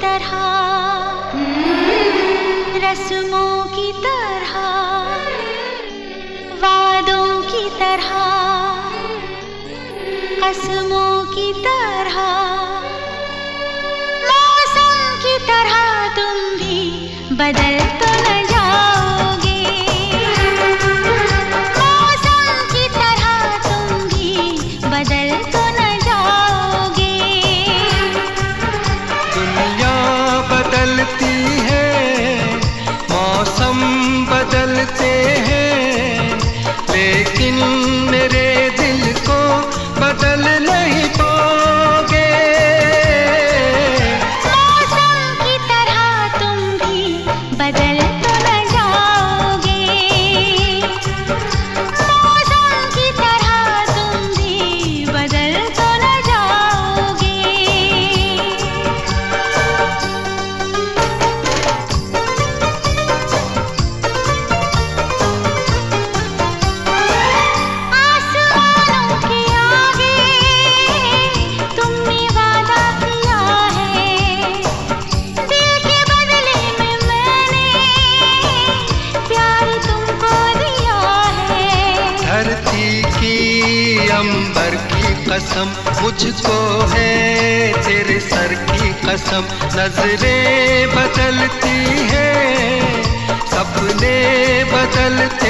तरह। हम्म। रस्मों की तरह। वादों की तरह। कसमों कसम नज़रें बदलती है सपने बदलते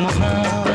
महान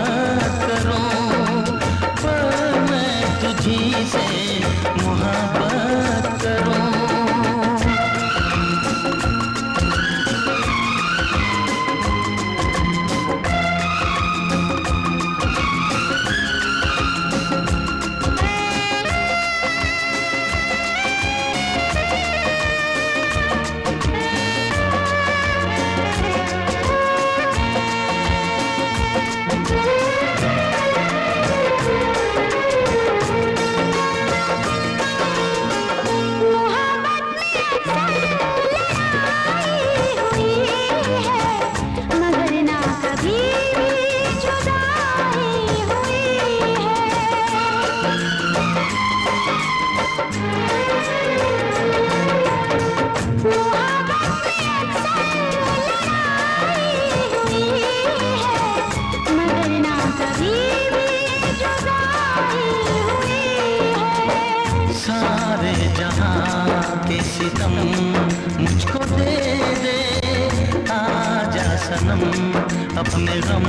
सनम अपने गम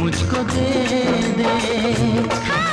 मुझको दे दे। खाके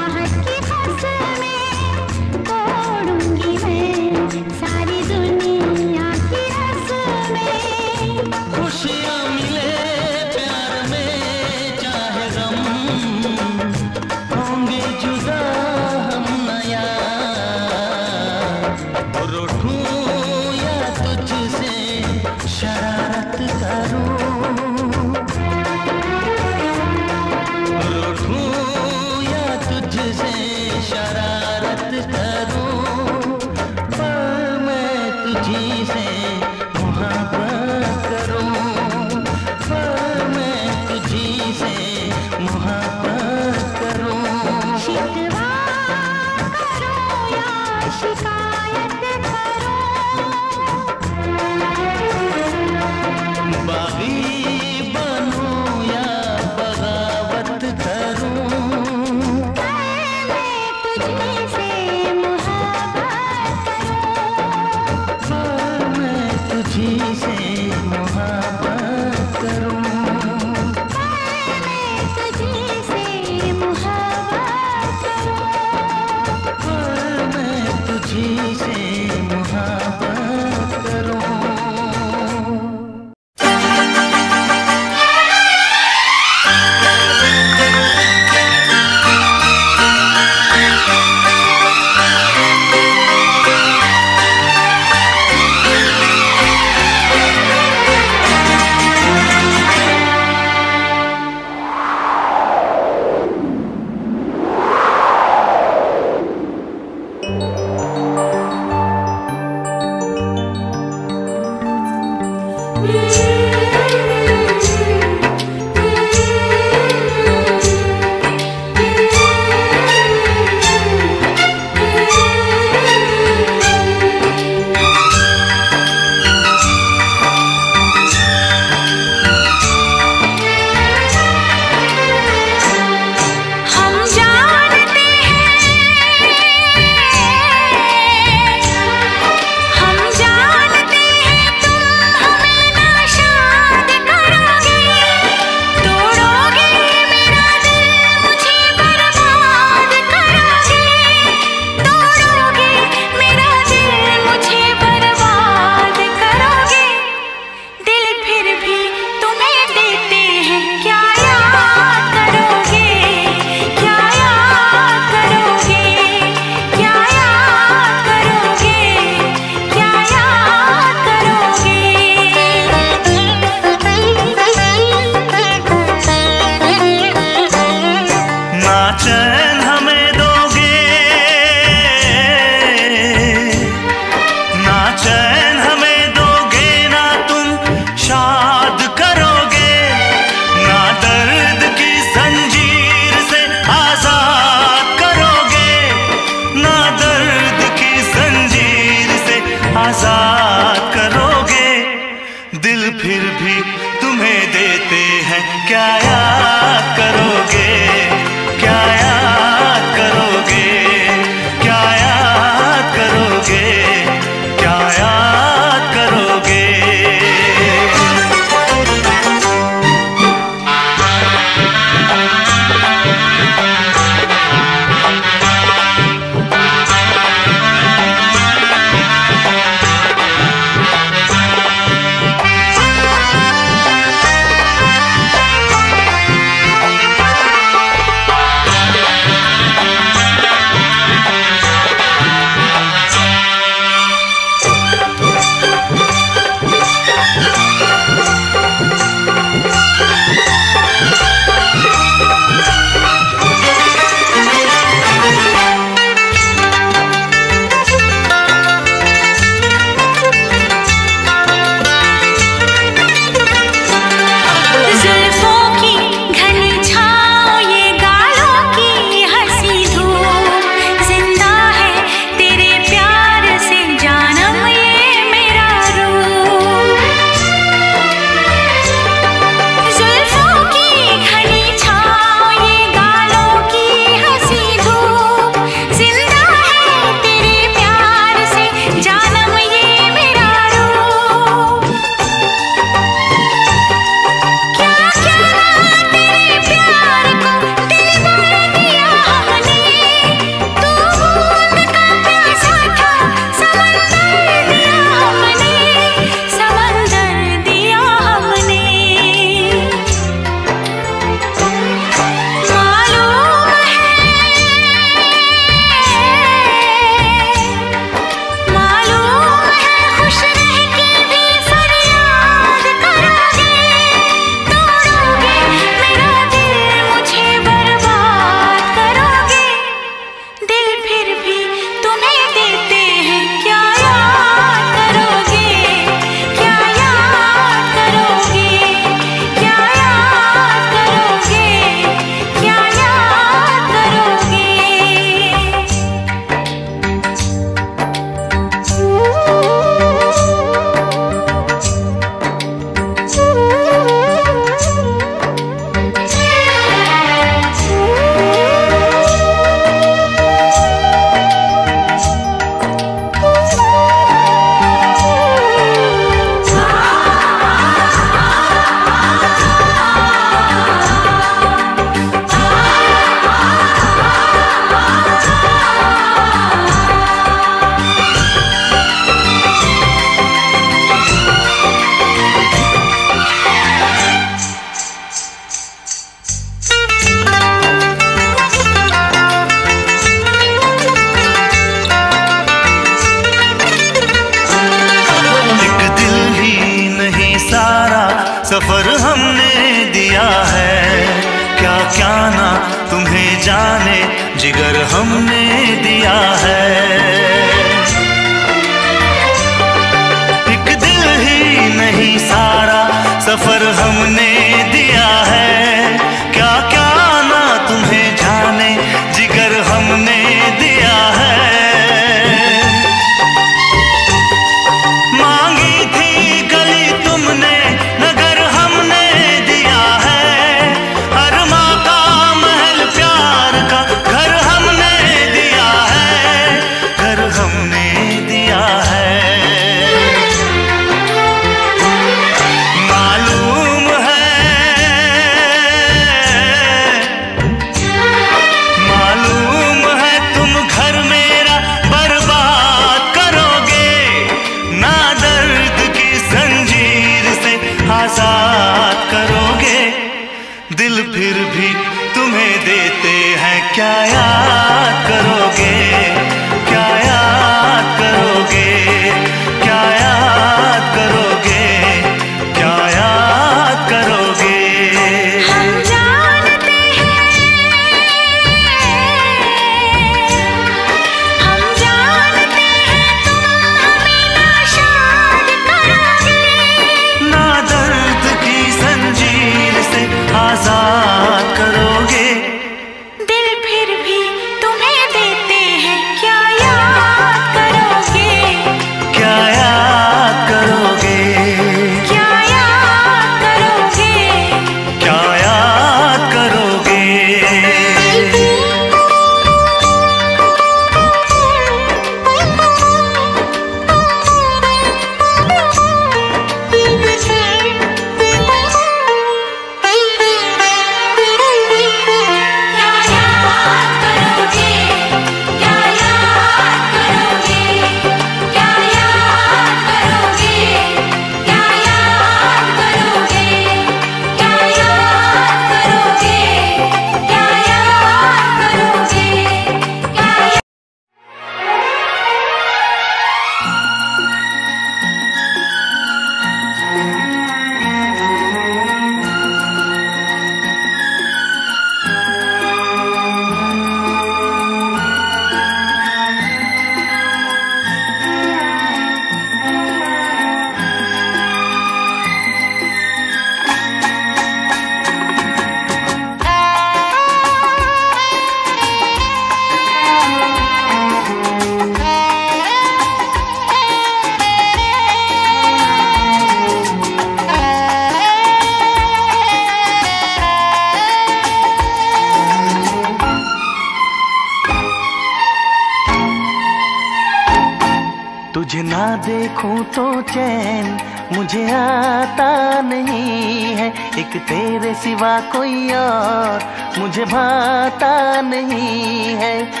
आशिक तेरे सिवा कोई और मुझे भाता नहीं है।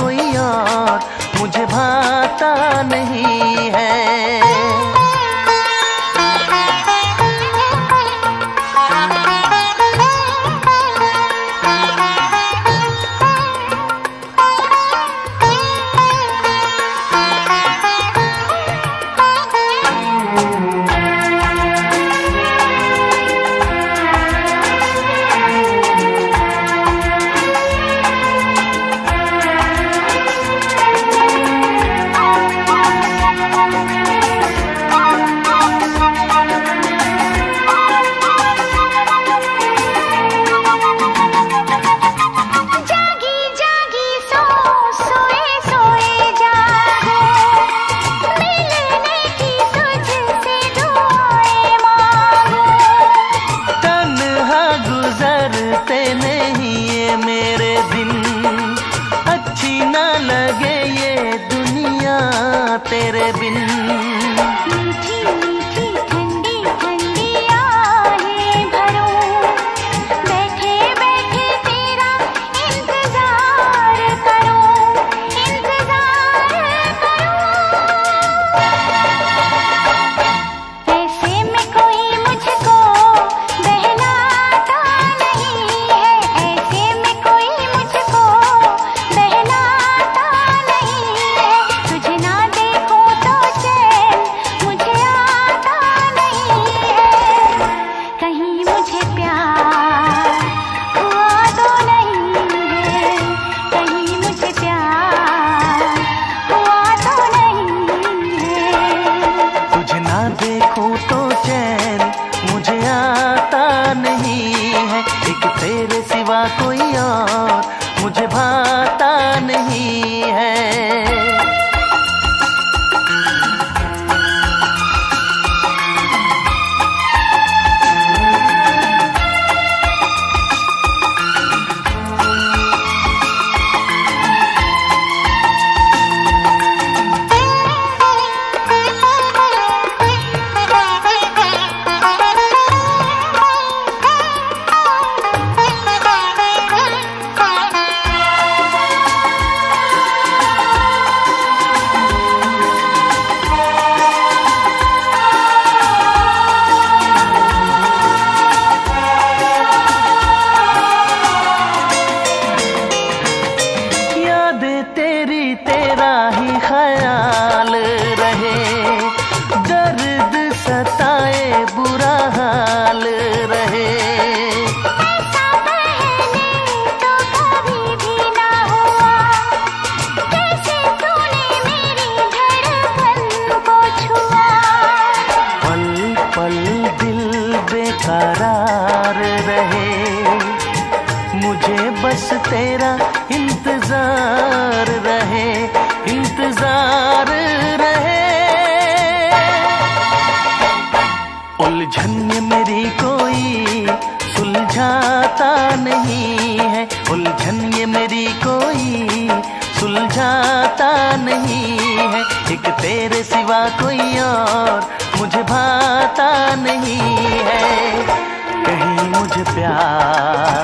कोई और मुझे भाता नहीं है। झन्य मेरी कोई सुलझाता नहीं है। उलझन ये मेरी कोई सुलझाता नहीं है। एक तेरे सिवा कोई और मुझे भाता नहीं है। कहीं मुझे प्यार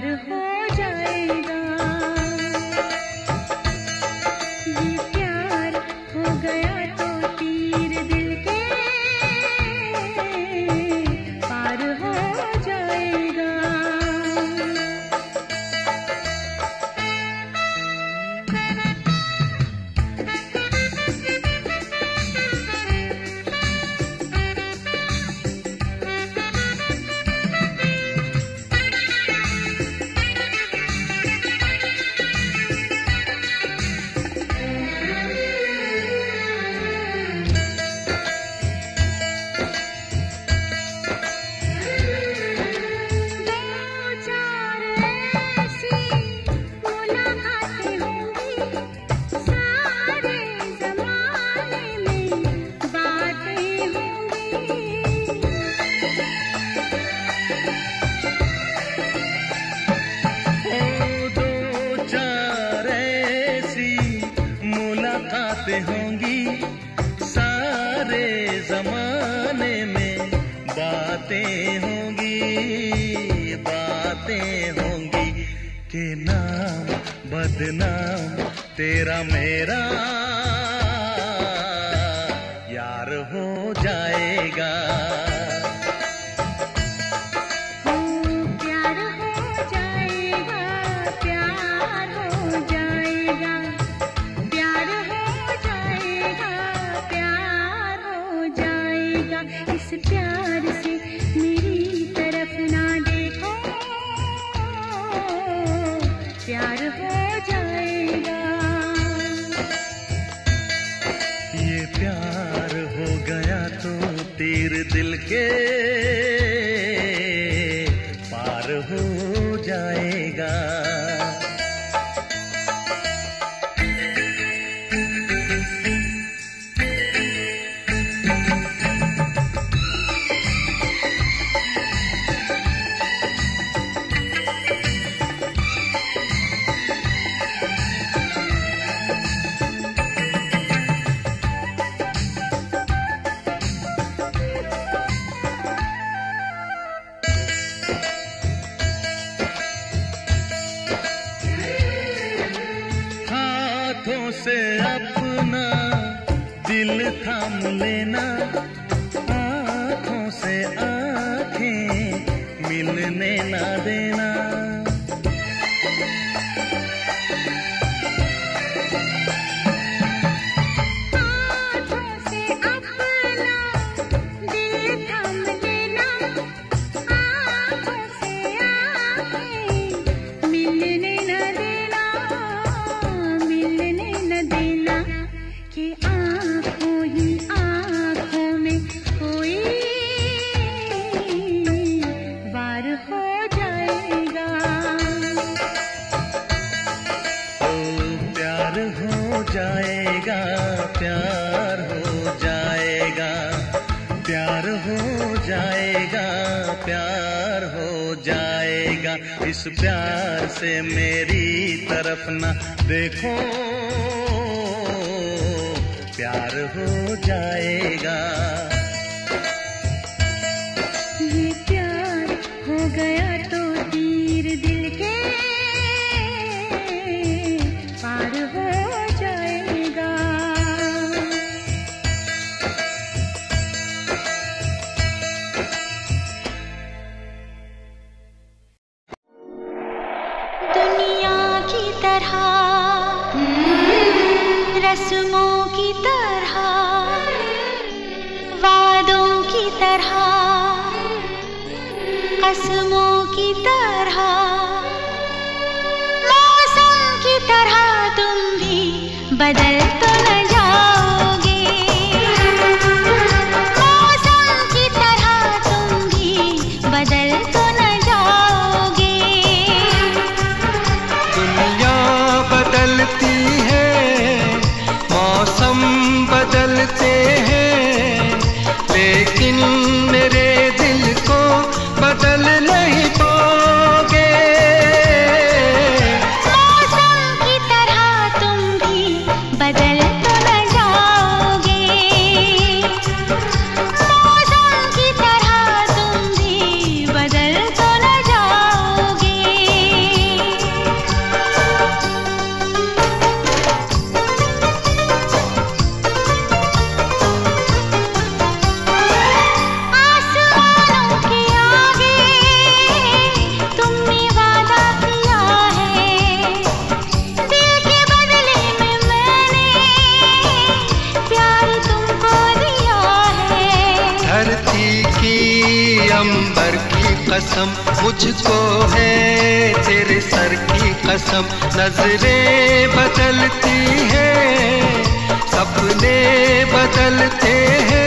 हर हो मेरे दिल के बिना इस प्यार से मेरी तरफ़ ना देखो। प्यार हो जाएगा। कसम मुझको है तेरे सर की कसम। नज़रें बदलती है सपने बदलते हैं।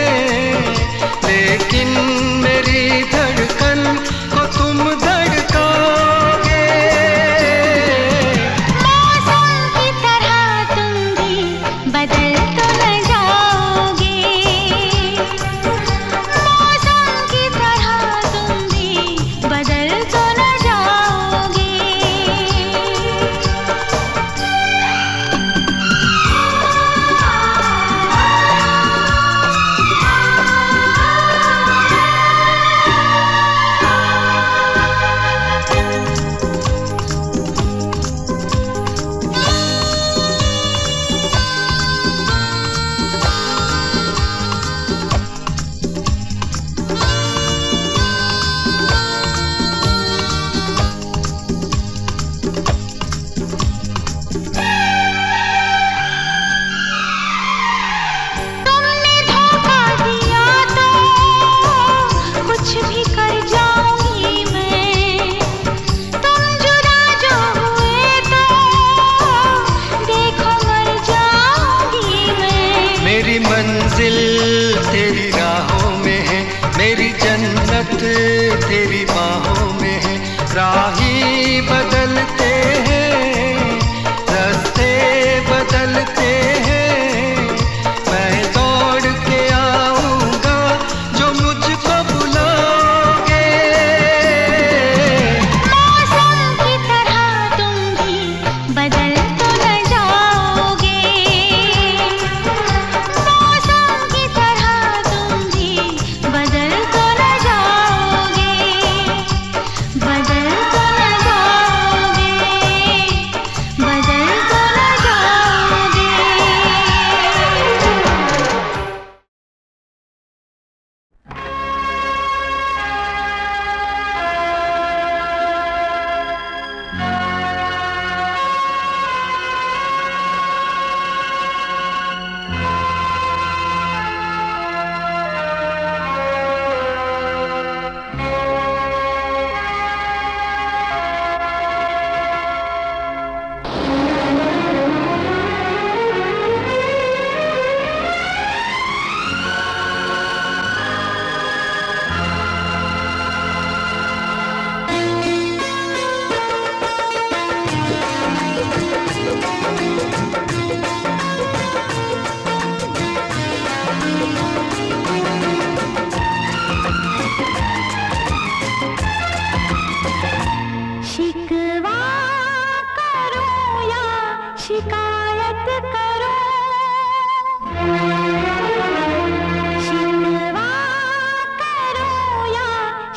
तेरी बाहों में है राही बदलते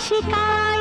शिकार।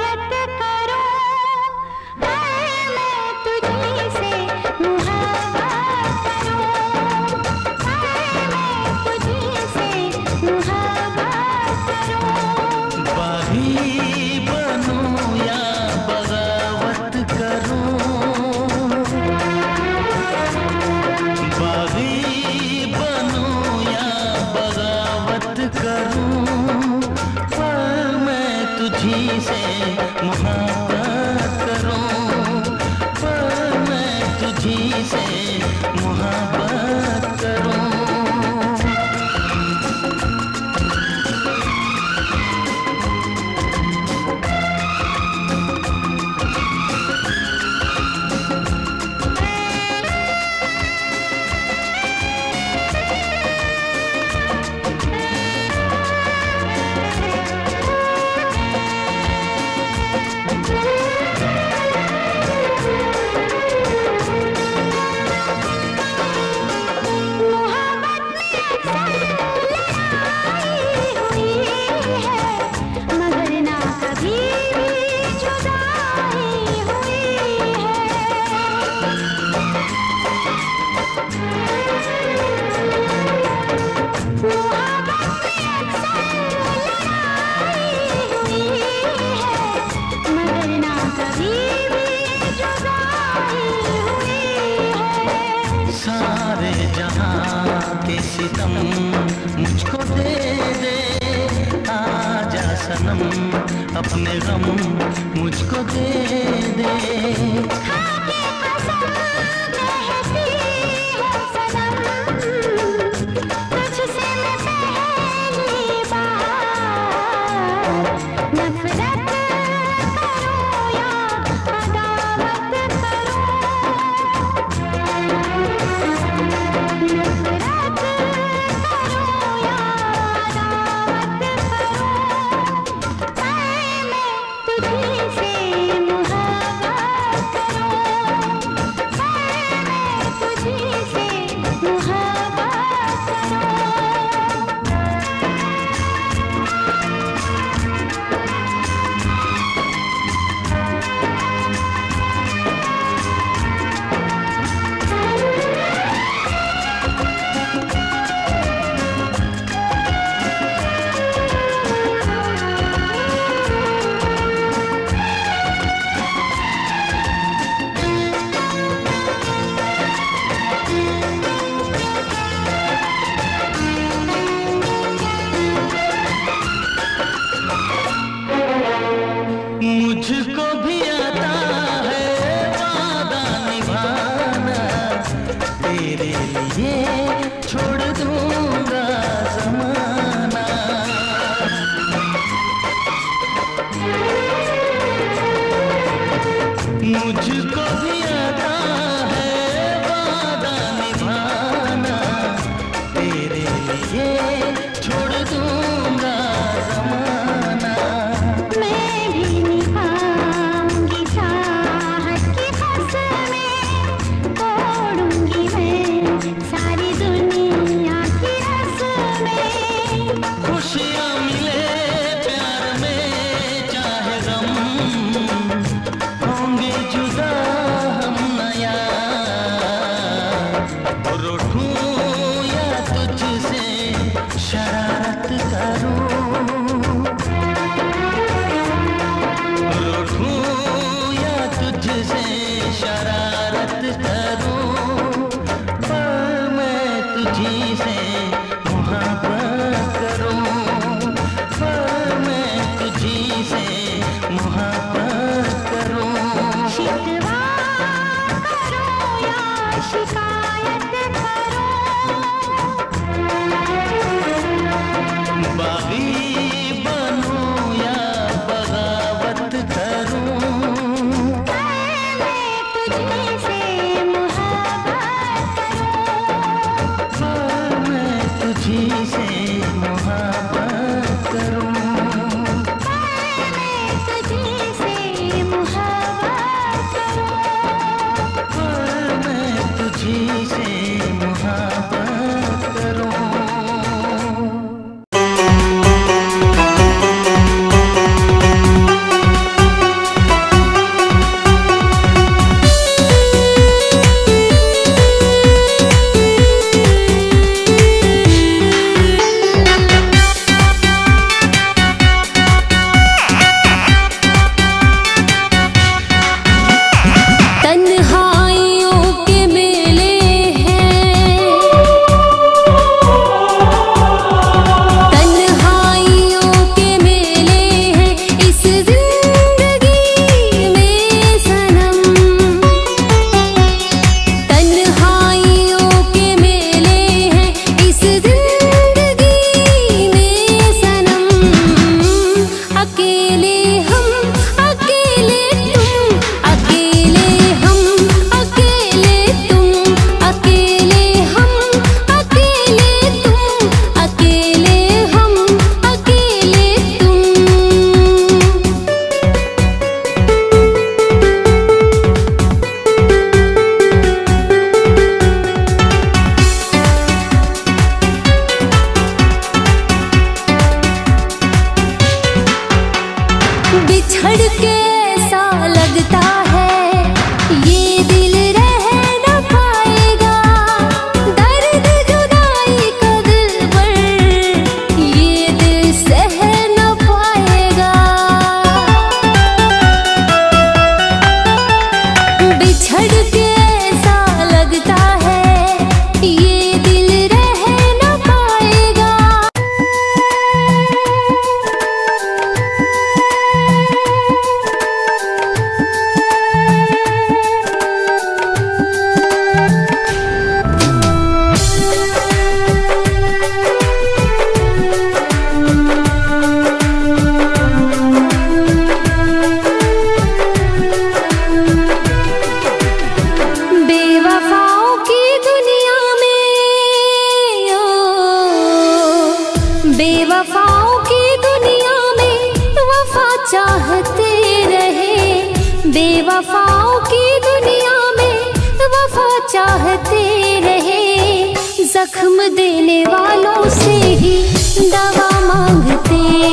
सनम अपने गम मुझको दे दे। हाँ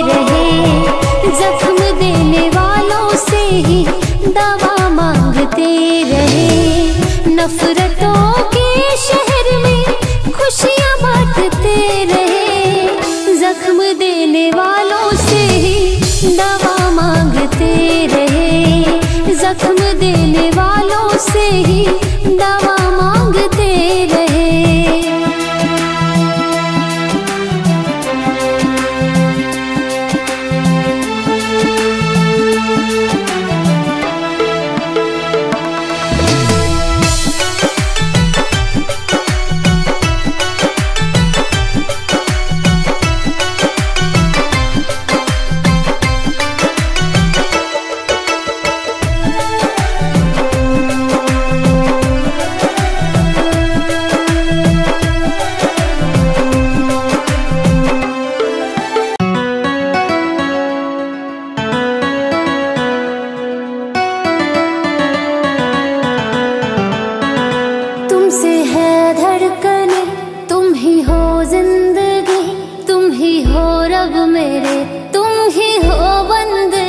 रहे। जख्म देने वालों से ही दवा मांगते रहे। नफरतों के शहर में खुशियाँ बांटते रहे। जख्म देने वालों से ही दवा मांगते रहे। जख्म देने वालों से ही दवा मांगते रहे। ही हो रब मेरे तुम ही हो बंदे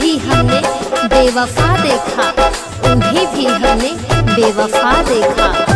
भी हमने बेवफा देखा उन्हें भी हमने बेवफा देखा।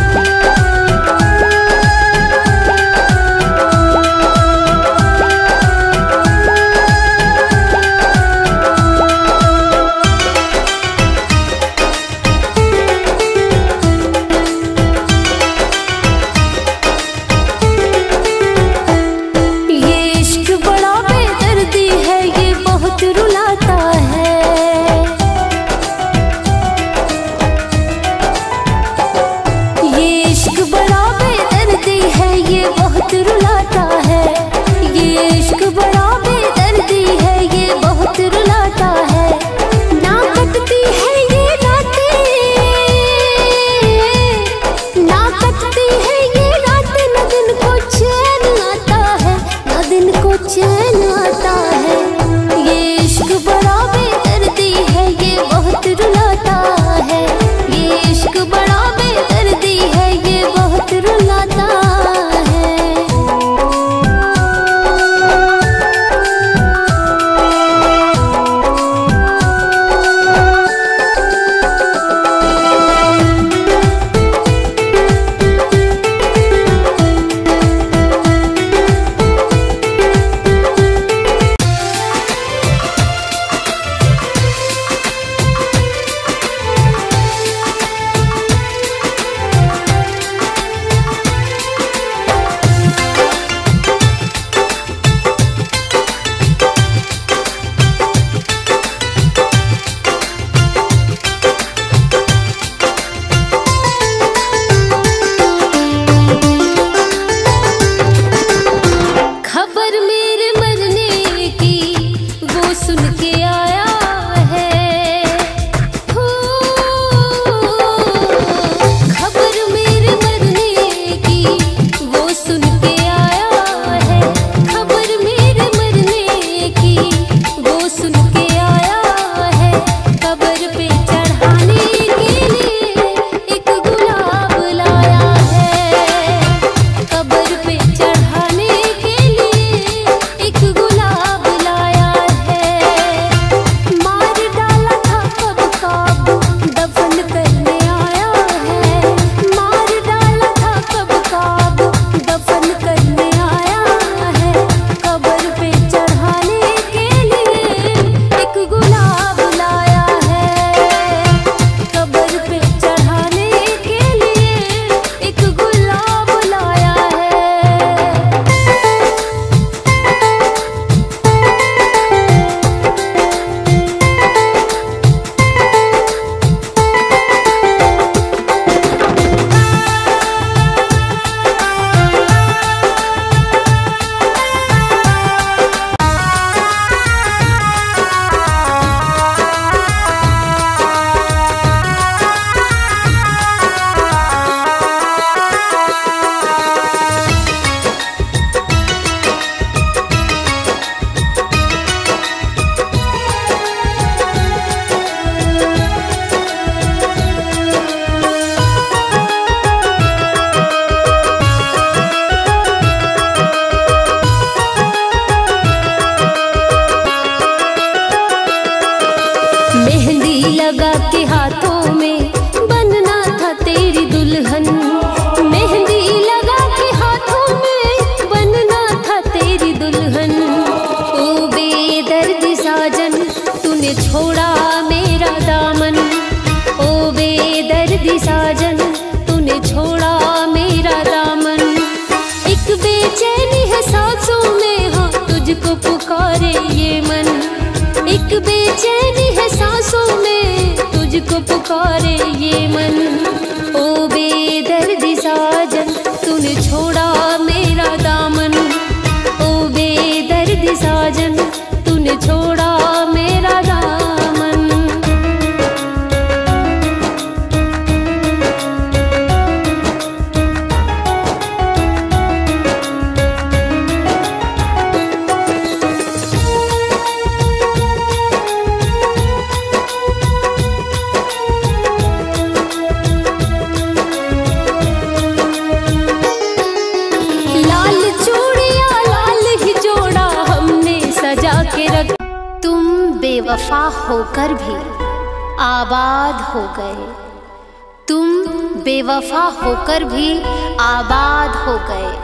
हो गए।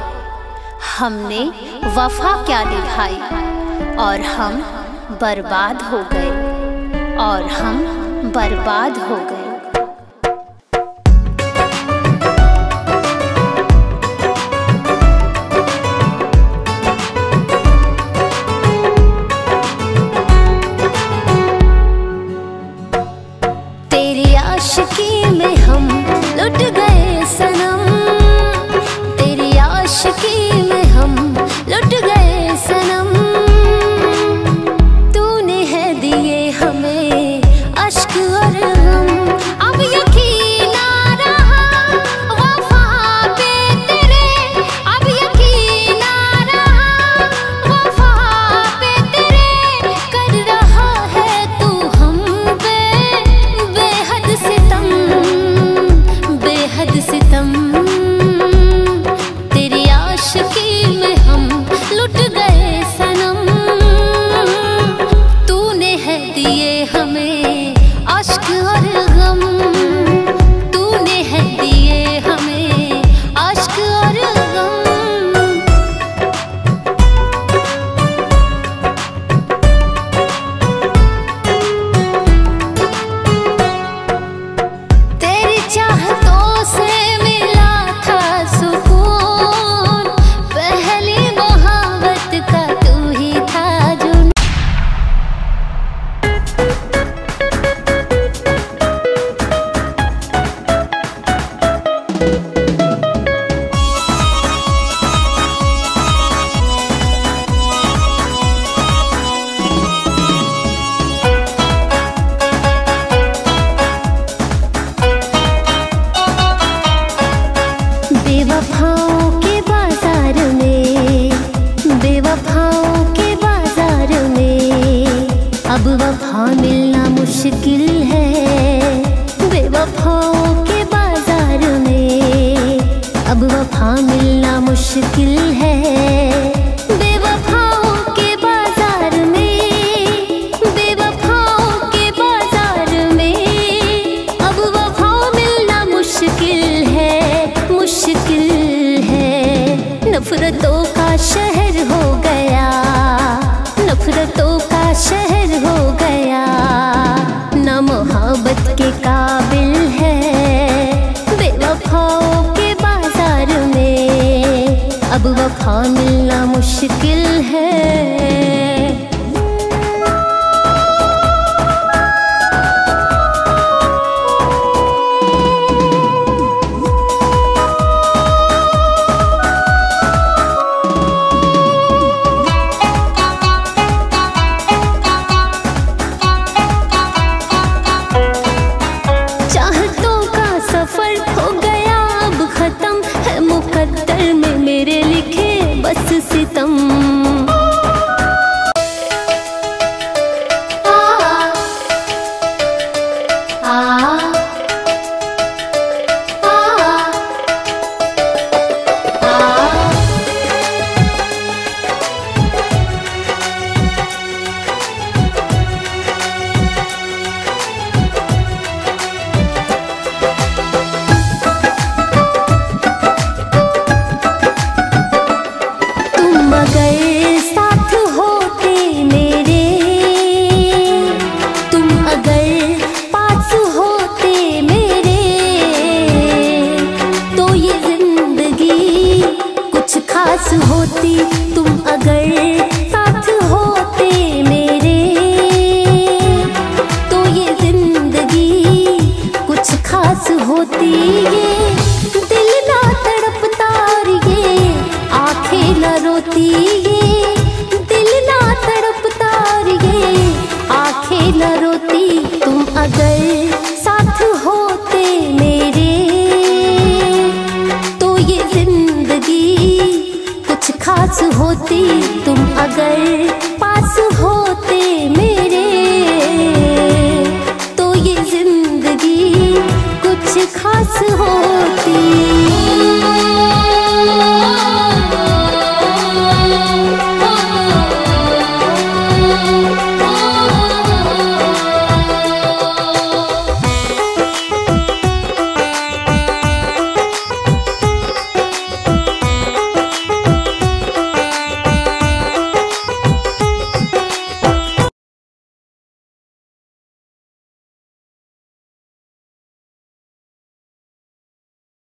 हमने वफा क्या दिखाई? और हम बर्बाद हो गए। और हम बर्बाद हो गए।